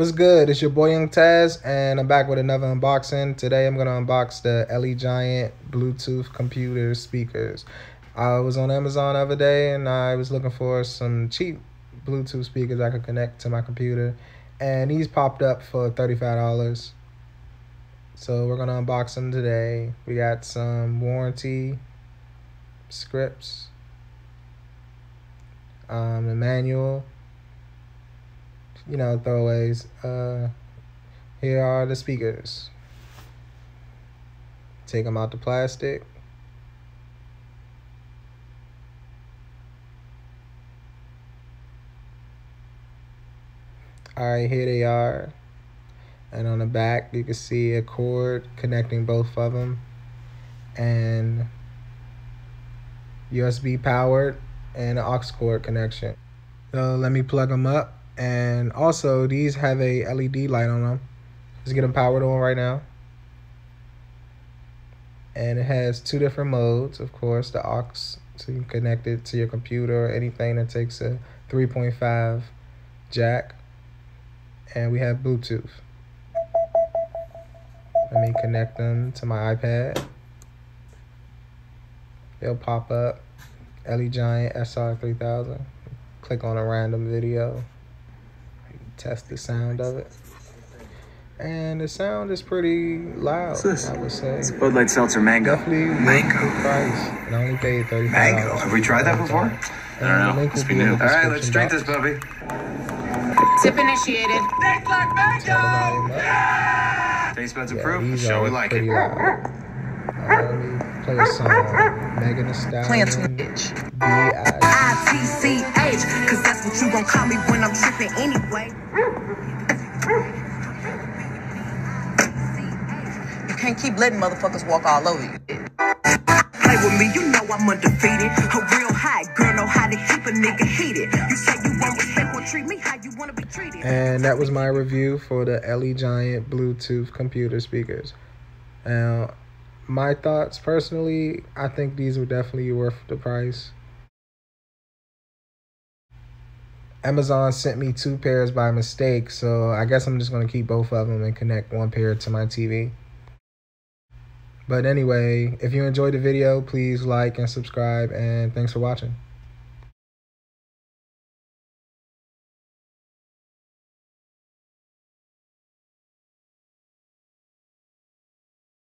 What's good? It's your boy Young Taz, and I'm back with another unboxing. Today I'm gonna unbox the Elegiant Bluetooth computer speakers. I was on Amazon the other day and I was looking for some cheap Bluetooth speakers I could connect to my computer, and these popped up for $35. So we're gonna unbox them today. We got some warranty scripts, um, the manual you know, throwaways. Uh, here are the speakers. Take them out the plastic. Alright, here they are. And on the back, you can see a cord connecting both of them. And USB powered and an aux cord connection. So let me plug them up. And also, these have a LED light on them. Let's get them powered on right now. And it has two different modes, of course, the aux, so you can connect it to your computer or anything that takes a 3.5 jack. And we have Bluetooth. Let me connect them to my iPad. They'll pop up. Elegiant SR3000. Click on a random video test the sound of it. And the sound is pretty loud, What's this? I would say. It's Bud Light Seltzer Mango. Definitely Mango. price. And I only paid 35. Mango. Have we tried that before? I don't know. the link Must will be be new. All right, let's description drink this, box. puppy. Tip initiated. Tastes like Turn the mango. volume up. Taste buds Yeah, approved. these Show we like it. loud. Uh, let me play a song. Megan Thee Stallion. Playing too bitch. B.I. Cause that's what you gon' call me when can't keep letting motherfuckers walk all over you. Play with me, you know I'm undefeated. A real high girl know how to keep a nigga heated. You say you want respect, well treat me how you wanna be treated. And that was my review for the Elegiant Bluetooth computer speakers. Now, my thoughts personally, I think these were definitely worth the price. Amazon sent me two pairs by mistake, so I guess I'm just going to keep both of them and connect one pair to my TV. But anyway, if you enjoyed the video, please like and subscribe, and thanks for watching.